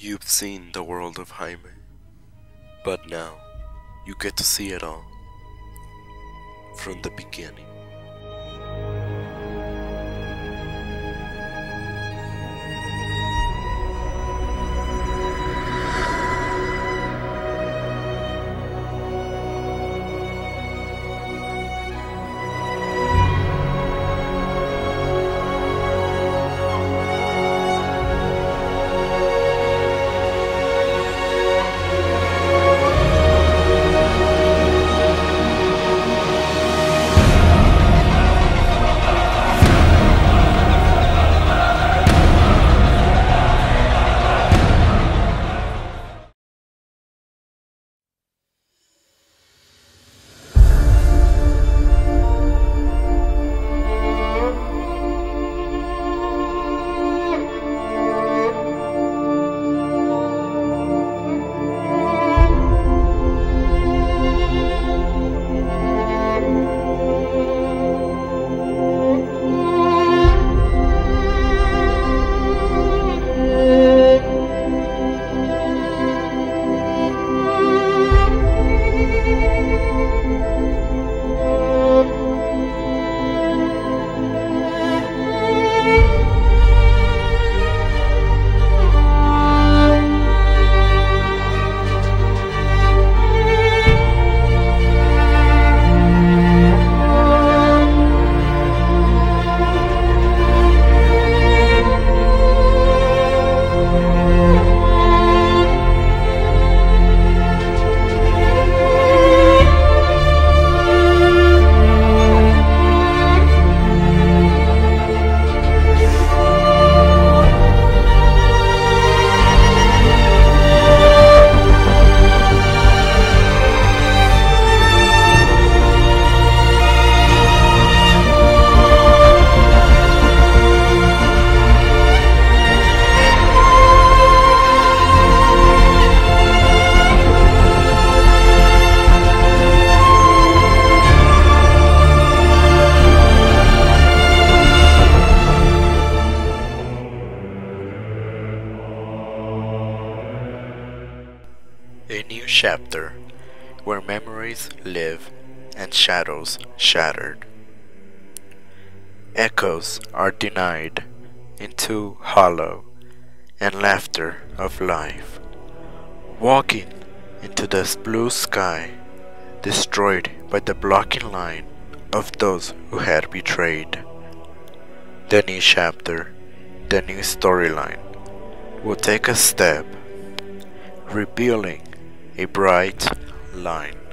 You've seen the world of Jaime, but now you get to see it all from the beginning. Chapter where memories live and shadows shattered. Echoes are denied into hollow and laughter of life. Walking into this blue sky, destroyed by the blocking line of those who had betrayed. The new chapter, the new storyline, will take a step, revealing a bright line.